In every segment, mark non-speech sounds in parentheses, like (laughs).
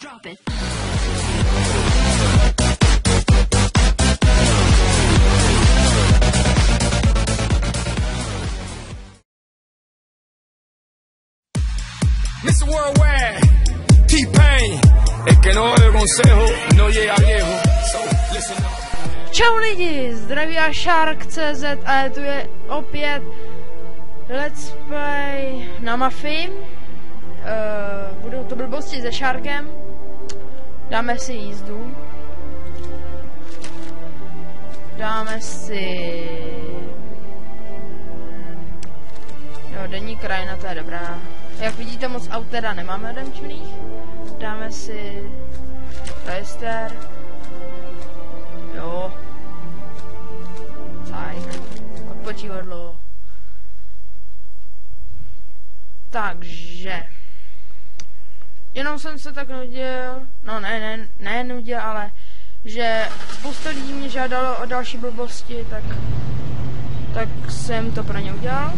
Drop it. Mr. Worldwide, T-Pain, el que no oye consejo no llega viejo. So, listen up. Čau lidi, zdraví a Shark.cz a tu je opět Let's Play na Mafii. Uh, budou to blbosti se Sharkem. Dáme si jízdu. Dáme si... Jo, denní krajina, to je dobrá. Jak vidíte, moc aut teda nemáme demčených. Dáme si... Register. Jo. Tak. Odpočívadlo. Takže. Jenom jsem se tak nudil, no ne, ne, ne nudil, ale že spousta lidí mě žádalo o další blbosti, tak, tak jsem to pro ně udělal.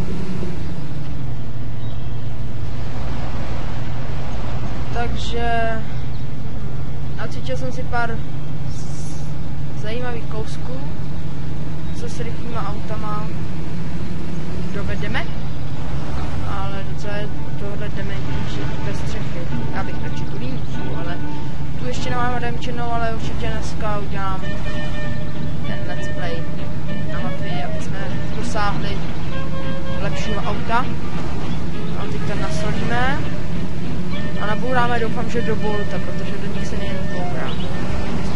Takže nacvičil jsem si pár zajímavých kousků, co s rychlýma autama dovedeme, remčenou, ale určitě dneska udělám ten let's play na mapě, aby jsme dosáhli lepšího auta. A teď tam nasolíme a nabouráme doufám, že do Bolta, protože do nich se nejen bourá.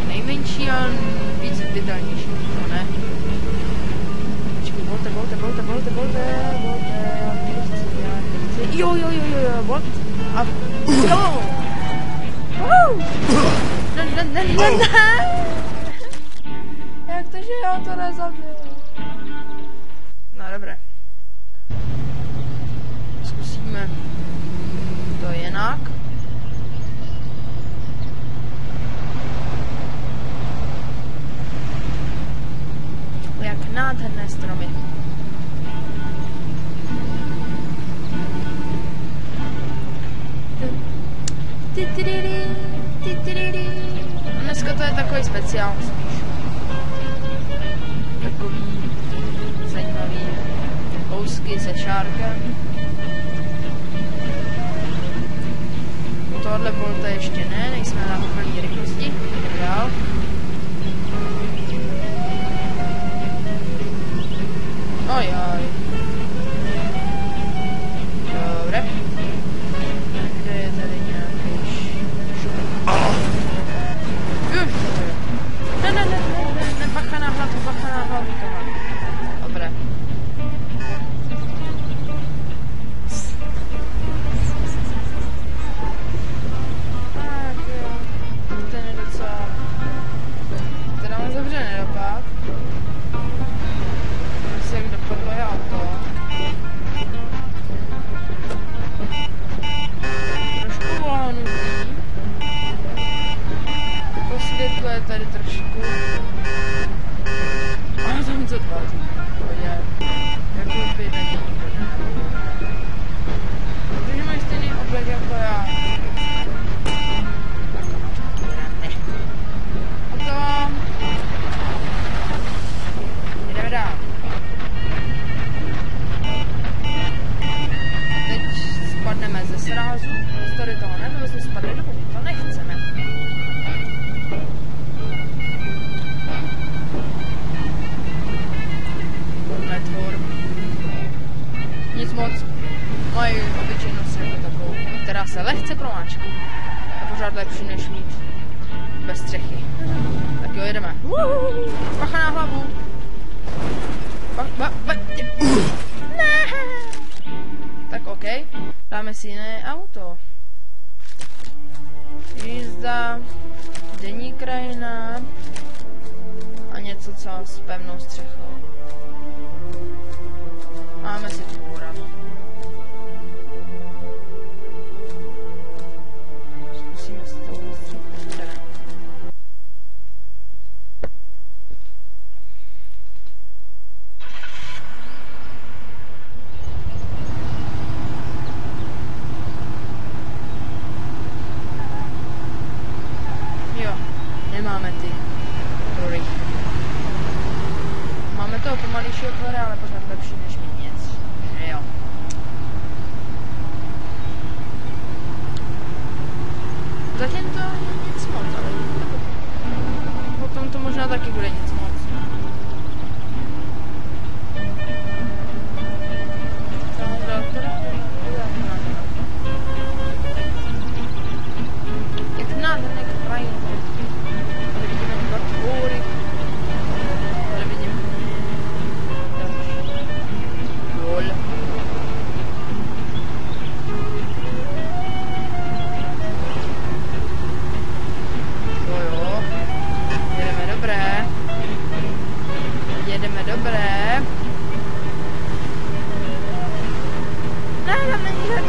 Nejmenší a víc viditelnější, no ne? Počkej, Bolte, Bolte, Bolte, Bolte, Bolte, Bolte. Jo, jo, jo, jo, jo, Bolt. A jo! Woo! Ne, ne, ne, ne! Jak to, že já to nezabil? No, dobré. Zkusíme to jinak. Jak nádherné stromy. Titirirí. Dneska to je takový speciál spíš. Takový zajímavý kousky se šárkem. Tohle volta ještě ne, nejsme na úplný rychlosti. that. Z tady toho ne, to jsme spadli domů. To nechceme. Meteor. Nic moc. Mají obyčejnou střechu takovou, která se lehce promáčká. Je pořád lepší, než mít bez střechy. Tak jo, jedeme. Woo! Bacha na hlavu. Ba, ba, ba, ne. Tak OK, dáme si jiné auto. Jízda, denní krajina a něco co s pevnou střechou.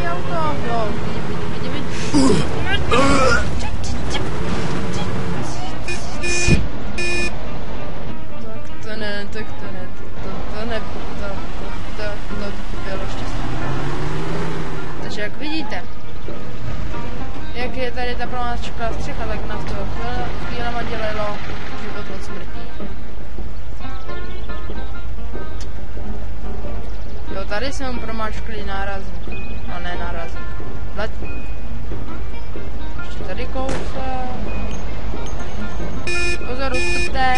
Auto. Jo, vidím, vidím, vidím. Tak to ne, tak to ne, to, to, ne, to, to, to, štěstí. Takže jak vidíte, jak je tady ta pronásčka střecha, tak nás to chvíle- chvílema dělalo život od smrti. Jo, tady jsem promáčkli nárazník. A ne nárazník. Letní. Ještě tady kousek. Pozor, ustupte.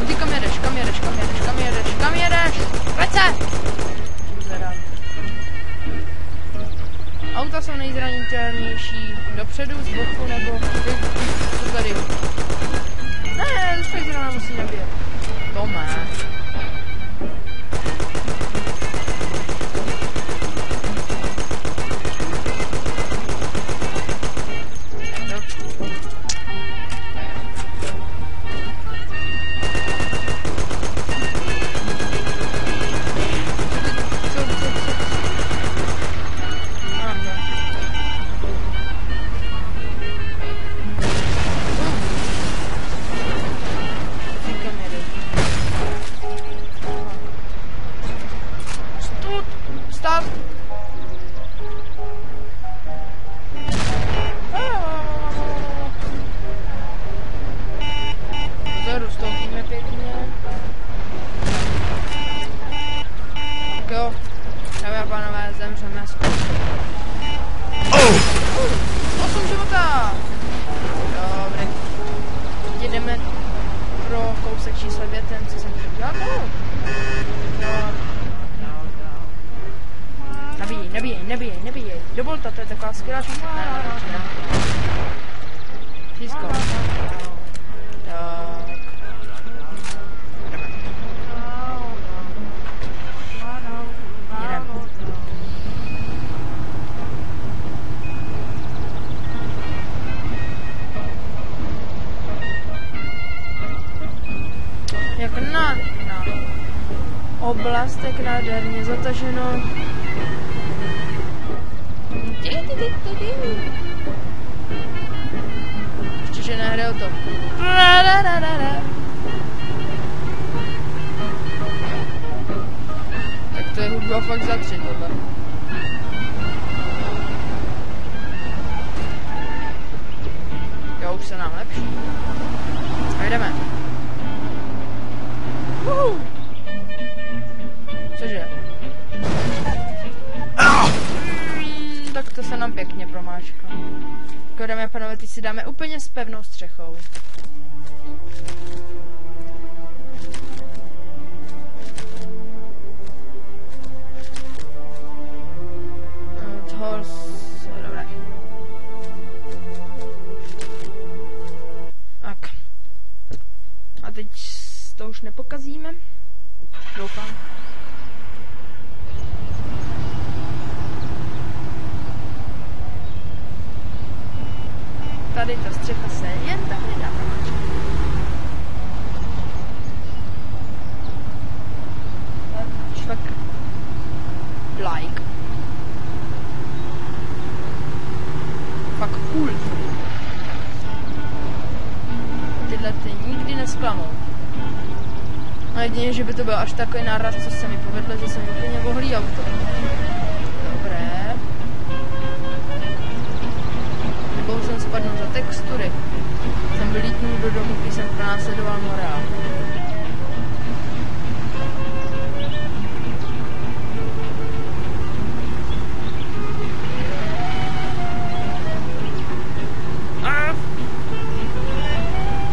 No Ty kam jedeš, kam jedeš, kam jedeš, kam jedeš, kam jedeš? Vrať se! Auta jsou nejzranitelnější dopředu, z boku nebo ten, co jsem no. Nabíjej, nabíjej, nabíjej, nabíjej. Do volta, to je taková skvělá šupa. Ne, Doufám. Tady ta střecha se jen tak nedá like. Cool. Tyhle ty nikdy nesklamou. No jedině, že by to byl až takový náraz, co se mi povedlo, že jsem úplně vohlí auto. Dobré. Nebo jsem spadl za textury. Jsem vylítnul do domu, když jsem pronásledoval morál.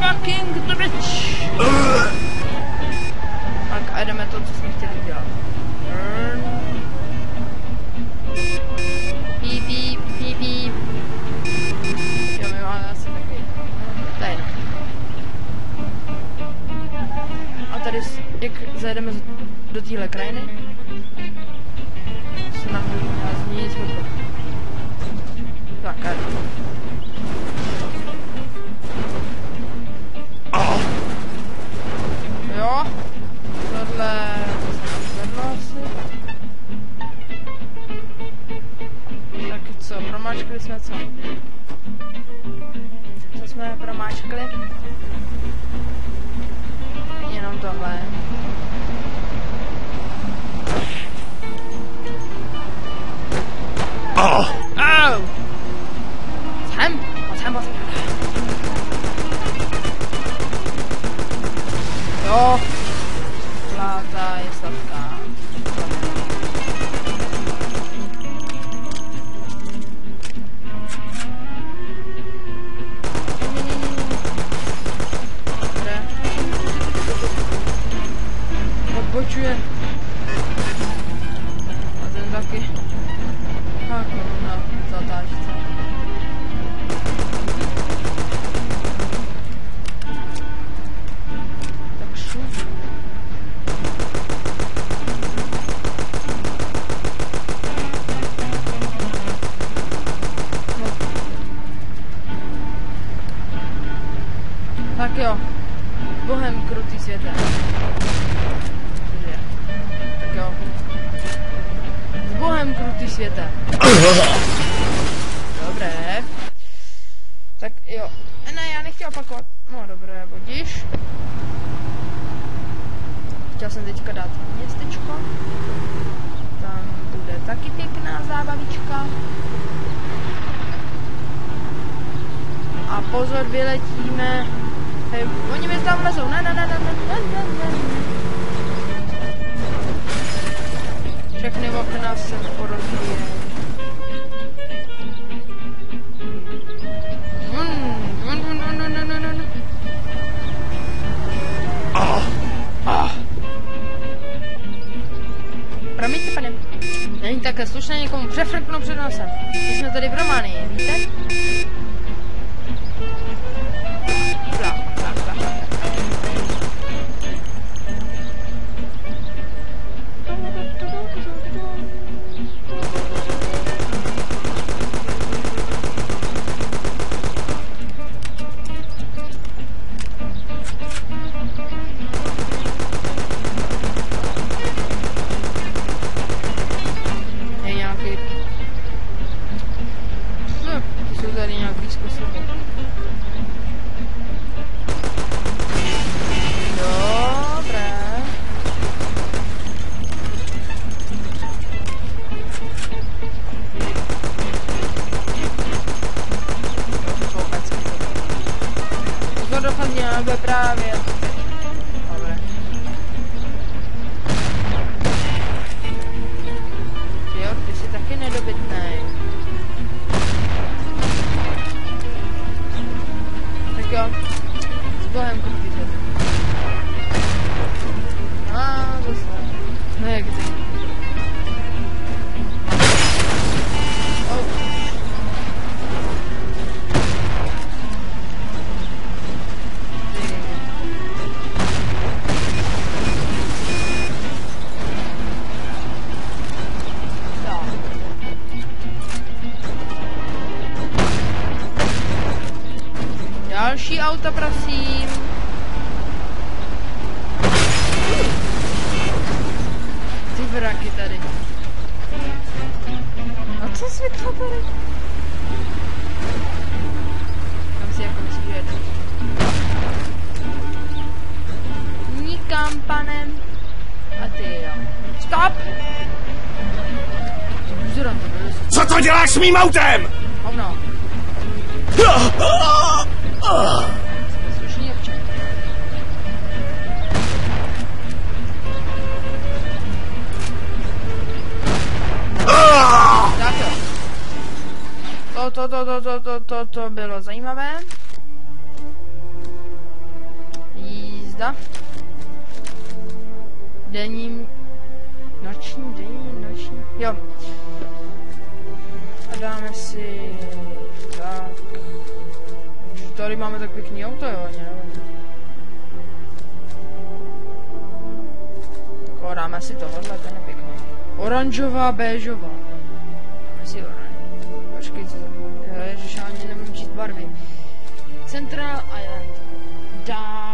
fucking bitch! to, co jsme chtěli dělat. Píp, píp, píp. Jo, my máme asi takový. To je A tady, jak zajedeme do téhle krajiny, Oh, pozor, vyletíme. Hej, oni mi tam lezou. Ne, ne, ne, ne, ne, ne, ne, ne. Všechny okna se vun, vun, vun. Promiňte, pane. Není také slušné někomu přefrknout před nosem. My jsme tady v Románii, víte? Pozor, dochodně, ale právě. Dobré. Jo, ty jsi taky nedobytnej. Tak jo, s bohem krutýte. A Další auta, prosím. Ty vraky tady. A co světlo tady? Tam si jako že jede. Nikam, panem. A ty jo. Stop! Co to děláš s mým autem? hovno. 啊 pěkný auto, jo, ne? Jako dáme si tohle, ten je pěkný. Oranžová, béžová. Dáme si oranž. Počkej, co to? Ježiš, já ani nemůžu číst barvy. Central Island. Tak.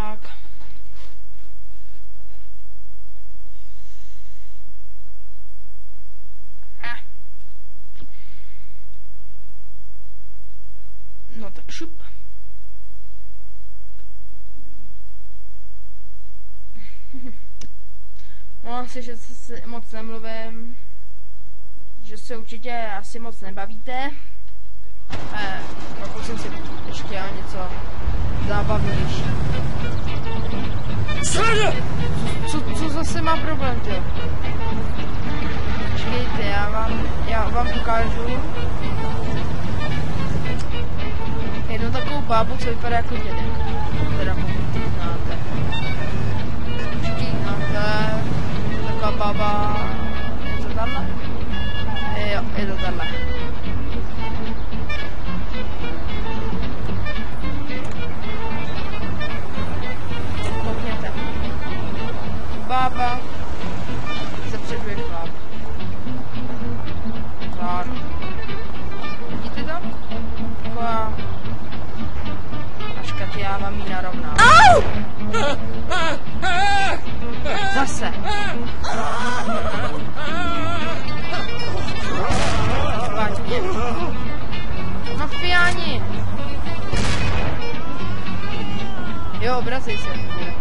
Si, že se moc nemluvím, že se určitě asi moc nebavíte. Eh, pokud jsem si ještě dělal něco zábavnější. Co, co zase má problém, ty? Počkejte, já vám, já vám ukážu jednu takovou bábu, co vypadá jako dědek. Taková bába... Je to tahle? Jo, je to tahle. Koukněte. Bába zapředuje chlap. Tak. Vidíte to? Taková... Ažka ty já vám ji narovnám. Zase. Mě. Mafiáni. Jo, obracej se.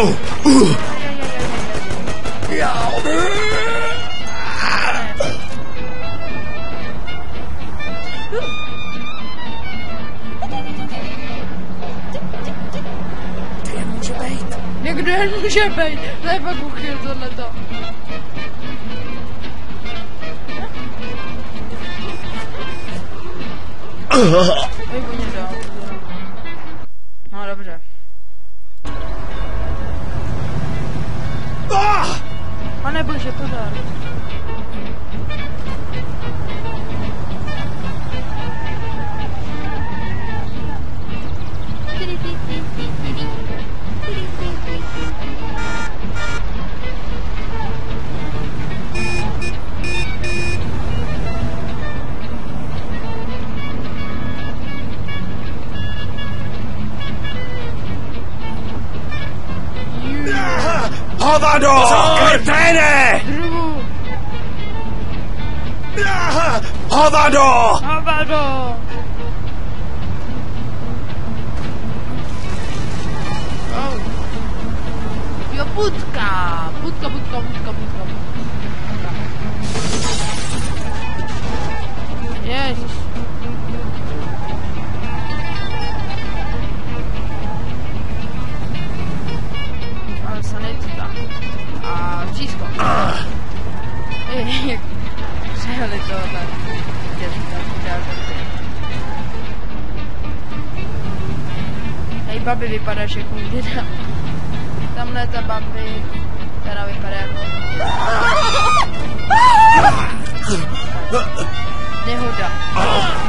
Oh! Někdo jen může být. To je fakt uchyl tohleto. Oj, 앞으로! 끝에네! 그리고 허바로! 허바로! 이거 뿌tka 뿌tka babi vypadáš jako děda. Tamhle ta babi, která vypadá jako... (laughs) Nehoda.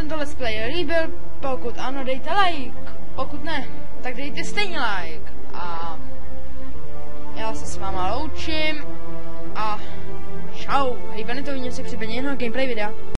Tento let's play líbil. Pokud ano, dejte like. Pokud ne, tak dejte stejně like. A já se s váma loučím. A čau. Hej, to něco připadně jenom gameplay videa.